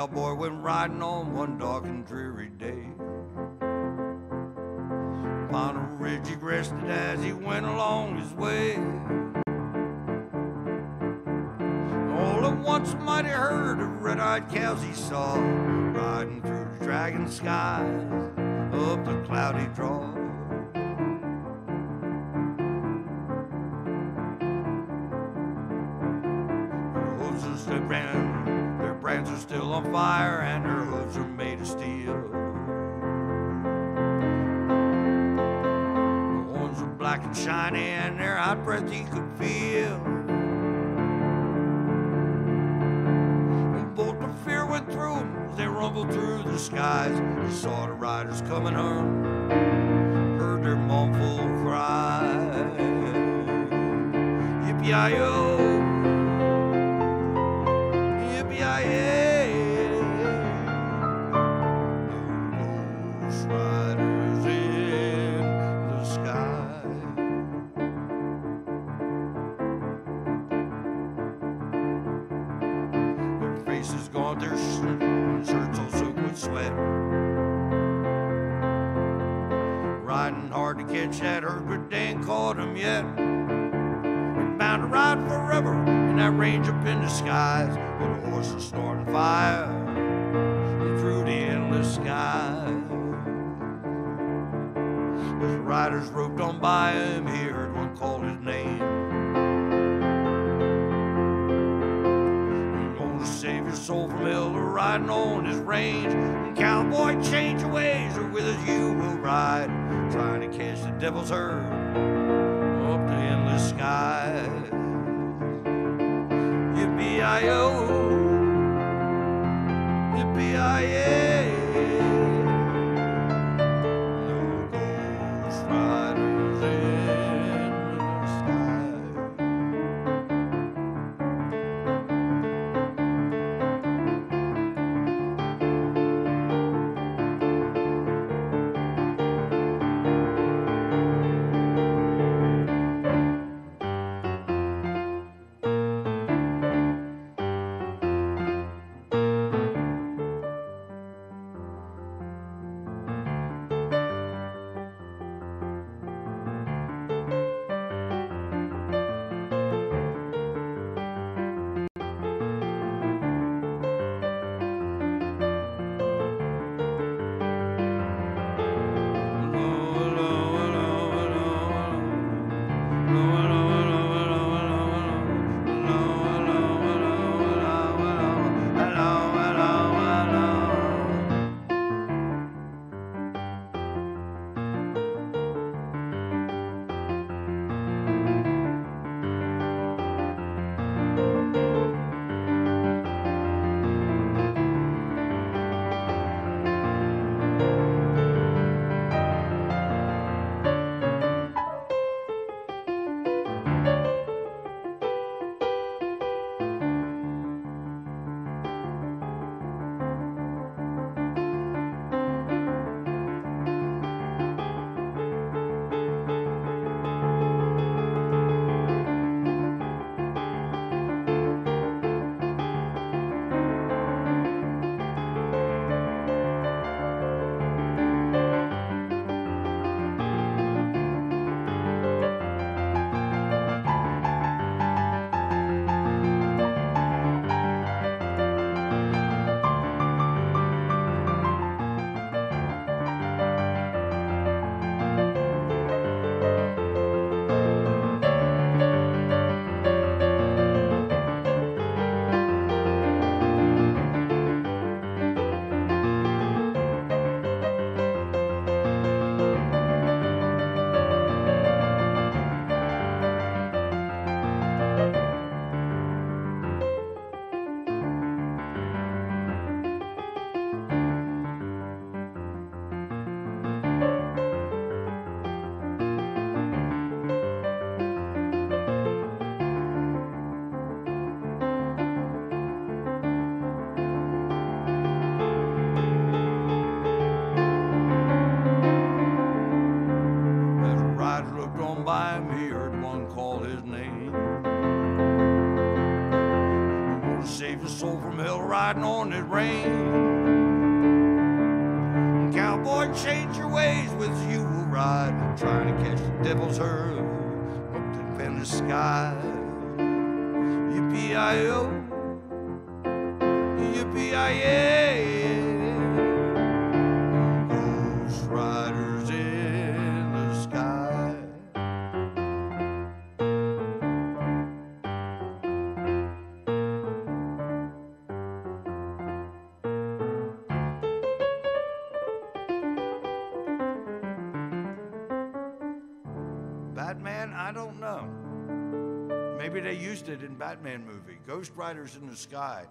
cowboy went riding on one dark and dreary day. Upon a ridge he rested as he went along his way. All at once a mighty herd of red-eyed cows he saw riding through the dragon skies up the cloudy draw. Their brands are still on fire, and their hooves are made of steel. The horns are black and shiny, and their hot breath he could feel. A bolt of fear went through him as they rumbled through the skies. He saw the riders coming home, heard their mournful cry. Yippee-yi-yo, faces gone, their sh- shirts all soaked with sweat. Riding hard to catch that herd, but they ain't caught him yet. They're bound to ride forever in that range up in the skies, where the horses snorting fire through the endless sky. As riders roped on by him, he heard one call his name. Gonna save your soul from hell or riding on his range. And cowboy, change your ways, or with us you will ride. Trying to catch the devil's herd up the endless sky. Yippee-yi-yo, yippee-yi-yay. Riding on the rain. Cowboy, change your ways with you will ride, trying to catch the devil's herd up in the sky. Yippee-I-O, yippee-I-yay. I don't know. Maybe they used it in Batman movie. Ghost Riders in the Sky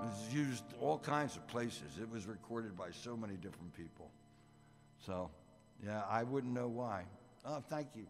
was used all kinds of places. It was recorded by so many different people. So, yeah, I wouldn't know why. Oh, thank you.